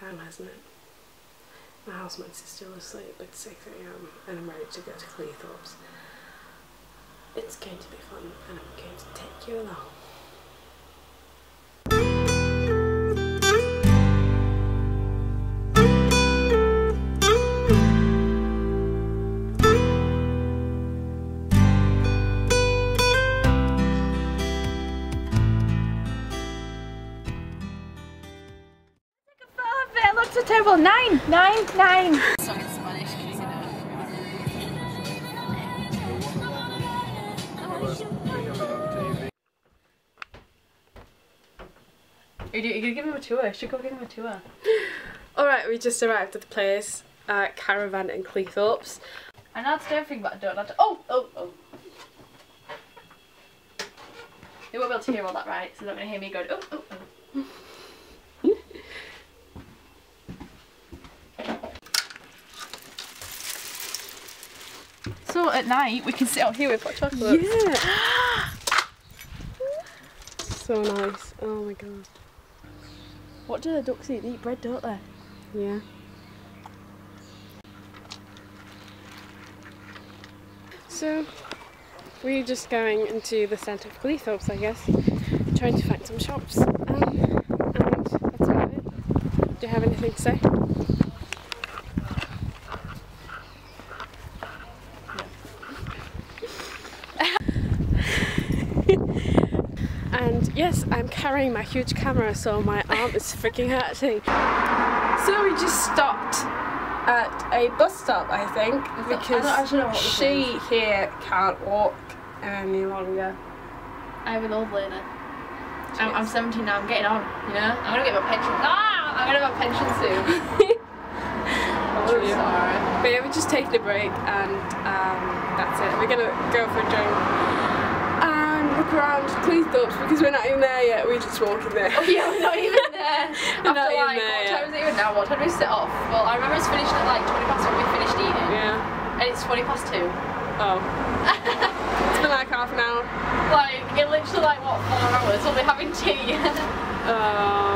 time, hasn't it? My housemates are still asleep. It's 6am and I'm ready to go to Cleethorpes. It's going to be fun and I'm going to take you along. Table. Nine, nine, nine. You're gonna give him a tour. You should go give him a tour. Alright, we just arrived at the place, uh, Caravan in Cleethorpes. I know that's everything, but I don't know. To... Oh, oh, oh. They won't be able to hear all that, right? So they're not gonna hear me going. Oh, oh, oh. So at night we can sit out here with hot chocolate. Yeah! so nice. Oh my god. What do the ducks eat? They eat bread, don't they? Yeah. So, we're just going into the centre of Cleethorpes, I guess, trying to find some shops. Um, and that's about it. Do you have anything to say? and yes, I'm carrying my huge camera, so my arm is freaking hurting. So we just stopped at a bus stop, I think, because actually know what this she here can't walk any longer. I'm an old lady. I'm, I'm 17 now, I'm getting on, you know? I'm gonna get my pension. Ah! I'm gonna have my pension soon. Oh, sorry. But yeah, we're just taking a break and um, that's it. We're gonna go for a drink around Cleethorpes because we're not even there yet. We're just walking there. Oh yeah, we're not even there. After not even like, there what yet. time is it even now? What time do we set off? Well, I remember it's finished at like 20 past when we finished eating. Yeah. And it's 20 past 2. Oh. it's been like half an hour. Like, it literally like, what, 4 hours? We'll be having tea. Oh well.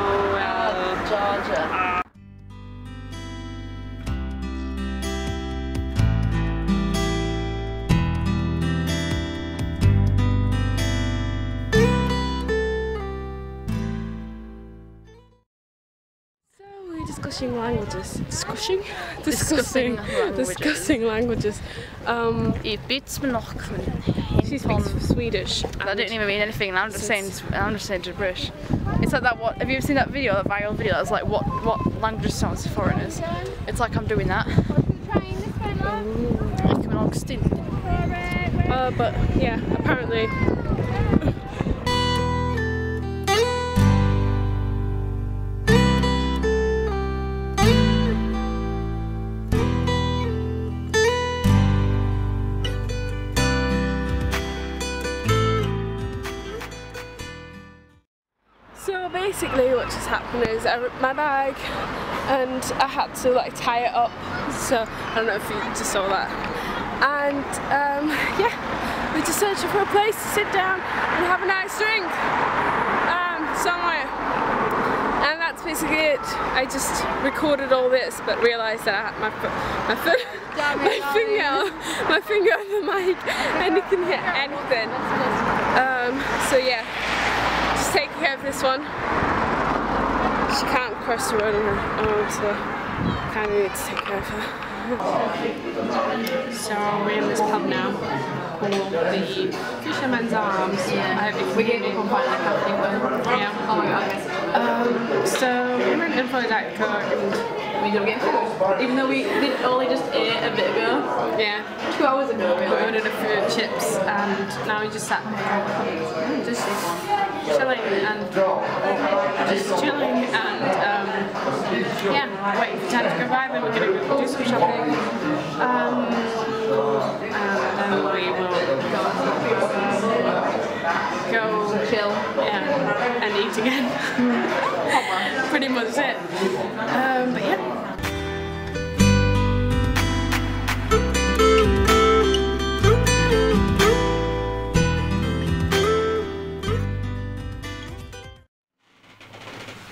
Discussing languages. Discussing? Discussing languages. Discussing languages. Um, It beats me noch she speaks Swedish. That didn't even mean anything. and I'm just saying. I'm just saying gibberish. It's like that. What have you ever seen that video? That viral video. That's like what what language sounds to foreigners. It's like I'm doing that. Ich kommer nog still. Uh, but yeah, apparently. happened is I ripped my bag, and I had to like tie it up. So I don't know if you just saw that. And um, yeah, we're just searching for a place to sit down and have a nice drink um, somewhere. And that's basically it. I just recorded all this, but realised that I had my my, fo- my finger my finger on the mic, and you can hear anything. Um, so yeah, just take care of this one. She can't cross the road on her own, so kind of need to take care of her. So we're in this pub now called the Fisherman's Arms. I hope We're getting up on find happening one. Yeah. Oh my god, Um, so we went in for a Diet Coke and We don't get food. Even though we did only just ate a bit ago. yeah, Two hours ago, we ordered a few chips and now we just sat here, just chilling and just chilling and um, yeah, waiting for time to go by. Then we're gonna go do some shopping. Um, and then we will go, go Chill. yeah, and eat again. Pretty much it. Um, but yeah.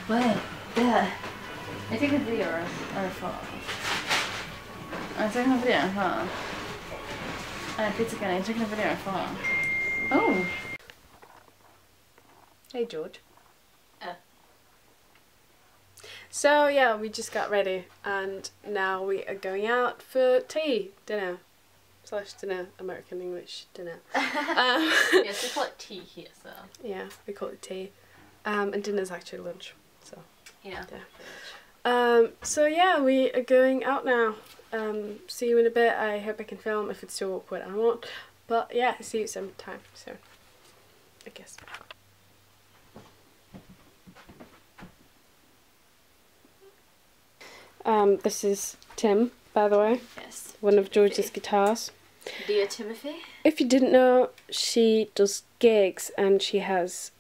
Where? There. Are you taking a video or a, photo? I'm taking a video or a photo. And pizza again, are you taking a video or a photo? Oh! Hey George. Uh. So yeah, we just got ready and now we are going out for tea, dinner. Slash dinner, American English dinner. um, yes, we call it tea here, so. yeah, we call it tea. Um, and dinner's actually lunch. So Yeah. Um, so yeah, we are going out now. Um, see you in a bit. I hope I can film if it's too awkward. I won't. But yeah, see you sometime soon. I guess. Um, this is Tim, by the way, Yes. one of George's guitars. Dear Timothy. If you didn't know, she does gigs and she has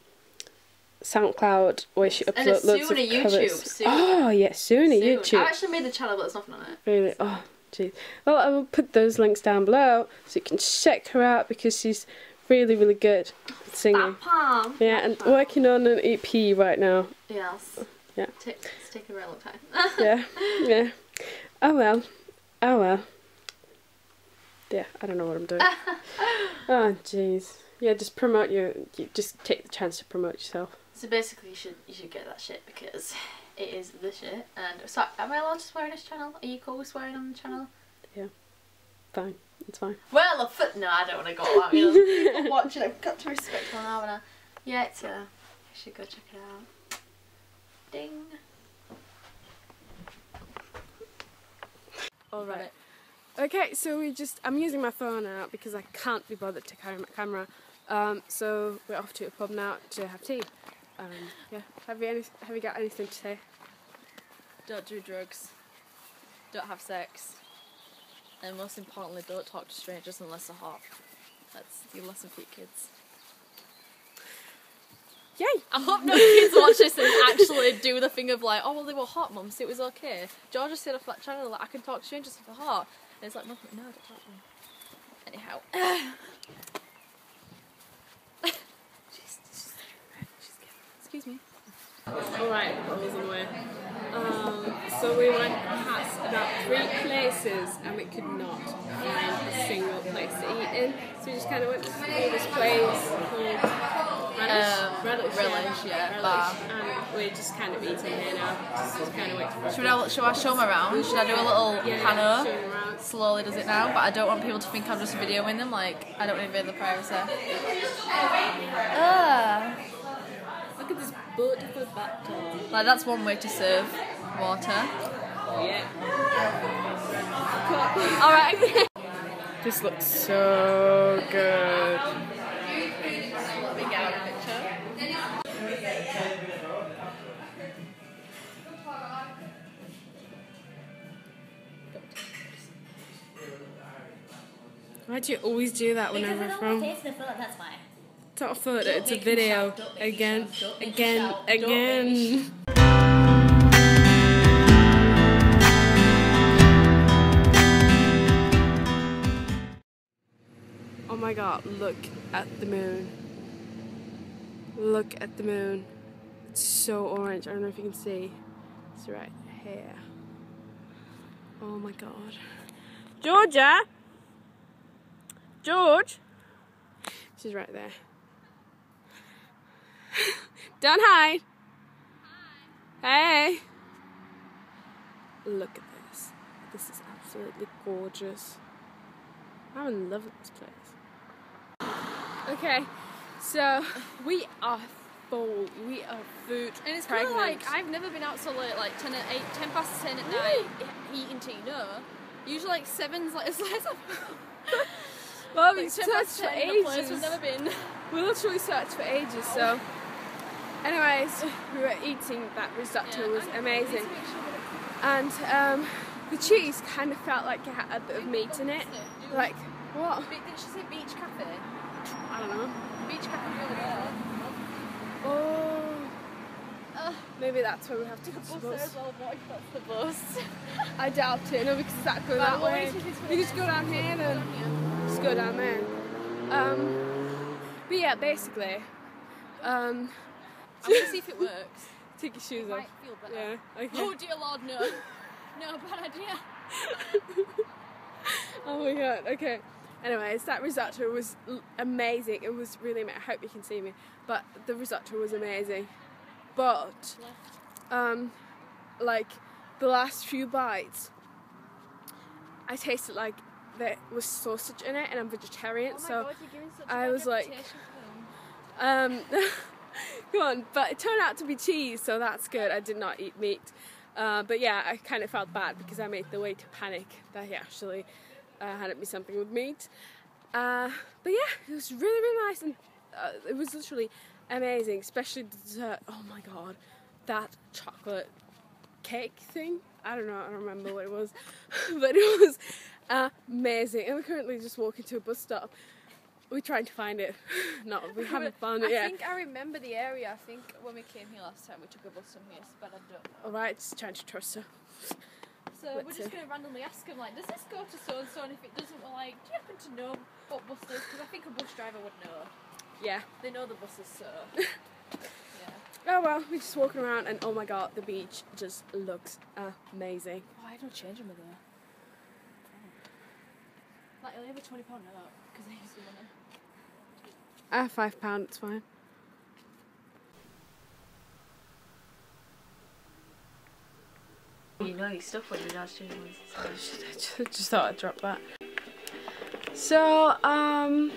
SoundCloud where she uploads loads soon of a YouTube, covers. soon. Oh yeah, soon, a YouTube. I've actually made the channel, but there's nothing on it. Really? Oh, jeez. Well, I will put those links down below so you can check her out because she's really, really good at singing. Yeah, and working on an EP right now. Yes. Yeah. Take, it's taken a very long time. Yeah, yeah. Oh well. Oh well. Yeah, I don't know what I'm doing. oh, jeez. Yeah, just promote your. You just take the chance to promote yourself. so basically, you should you should get that shit because it is the shit. And so, am I allowed to swear on this channel? Are you cool with swearing on the channel? Yeah. Fine, it's fine. Well, a foot. No, I don't want to go out. You know, watching. I've got to respect one another. Yeah, it's uh, you should go check it out. Ding. All right. Okay, so we just I'm using my phone now because I can't be bothered to carry my camera. Um, so we're off to a pub now to have tea. Um, yeah. Have you any, have you got anything to say? Don't do drugs. Don't have sex. And most importantly, don't talk to strangers unless they're hot. That's your lesson for your kids. Yay! I hope no kids watch this and actually do the thing of like, oh well, they were hot, mum, so it was okay. Georgia said off that channel like I can talk to strangers if they're hot. And it's like, no, no, don't talk to them. Anyhow. Excuse me. Alright, that was on the way. Um, so we went past about three places and we could not find a single place to eat in. So we just kind of went to this place called Relish. Relish, Relish, yeah, bar. And we're just kind of eating here now. Just, just kind of waiting for Should I, should I show them around? Should I do a little yeah, pano? show them around. Slowly does it now, but I don't want people to think I'm just videoing them. Like I don't want to invade the privacy. Ugh. Look at this beautiful bathtub. Like that's one way to serve water. Yeah. All right. This looks so good. Why do you always do that Because whenever I I don't want to that's why. It's not a photo, it's a video. shout, don't make me Again, shout, don't make me again, shout, don't make me again. Oh my god, look at the moon. Look at the moon. It's so orange. I don't know if you can see. Right here. Oh my god. Georgia! George! She's right there. Don't hide! Hey! Look at this. This is absolutely gorgeous. I'm in love with this place. Okay, so we are full. We are food And it's kind of like I've never been out so late, like 10 at 8, 10 past 10 at night, eating tea. No, usually like seven's like it's like well, we like 10 searched for 10 a place ages. we've never been. We literally searched for ages. So, anyways, we were eating that risotto. It was amazing, and um, the cheese kind of felt like it had a bit of meat in it. Like what? Didn't she say beach cafe? I don't know. Beach cafe over there. Oh, Ugh. Maybe that's where we have to. Bus as well, what if that's the bus? I doubt it. No, because that go that way. wait till this We just go down here then. Just go down there. Um, but yeah, basically, um, I'm gonna see if it works. Take your shoes off. feel better. Yeah. Okay. Oh dear lord, no. No, bad idea. Oh my god. Okay. Anyways, that risotto was amazing. It was really. I hope you can see me, but the risotto was amazing. But um, like the last few bites, I tasted like there was sausage in it, and I'm vegetarian, Oh so god, you're such a I was like- reputation for them. um, go on. But it turned out to be cheese, so that's good. I did not eat meat. Uh, but yeah, I kind of felt bad because I made the waiter panic that he actually uh, handed me something with meat. Uh, but yeah, it was really, really nice and uh, it was literally amazing, especially the dessert. Oh my god, that chocolate cake thing. I don't know, I don't remember what it was, but it was amazing. And we're currently just walking to a bus stop. We're trying to find it. No, we haven't found it I yet. think I remember the area. I think when we came here last time, we took a bus from here, but I don't know. Alright, just trying to trust her. So Let's we're just going to randomly ask him, like, does this go to so and so? And if it doesn't, we're like, do you happen to know what bus this? Because I think a bus driver would know. Yeah. They know the buses, so. yeah. Oh well, we're just walking around and oh my god, the beach just looks amazing. Oh, I don't change them with her. Like, he'll have a £20 note because they use the money. Ah, five pound, it's fine. You know your stuff when you're not student ones. just, just thought I'd drop that. So, um,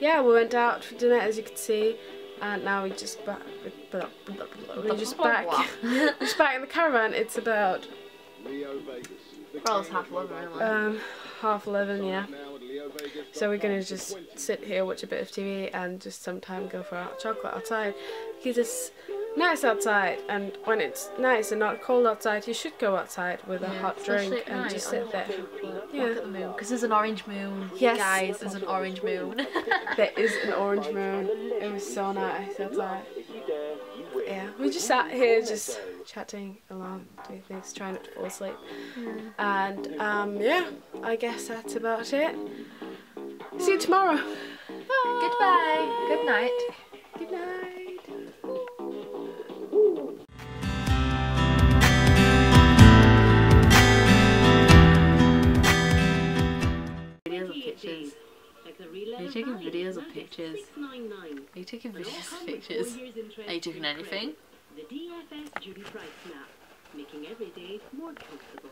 yeah, we went out for dinner as you can see, and now we just back. We're just back. we're just back in the caravan. It's about Well, it's half eleven, um half eleven, yeah. So we're gonna just sit here, watch a bit of TV, and just sometime go for our chocolate outside because it's nice outside. And when it's nice and not cold outside, you should go outside with a hot drink and just sit there. Look Yeah. at the moon, because there's an orange moon. Yes. Guys, there's an orange moon. There is an orange moon. It was so nice outside. Yeah, we just sat here just chatting along, doing things, trying not to fall asleep. And um, yeah, I guess that's about it. See you tomorrow. Goodbye. Good night. Taking videos or pictures? Are you taking videos of pictures? Are you taking anything? The DFS Judy Price Snap, making every day more comfortable.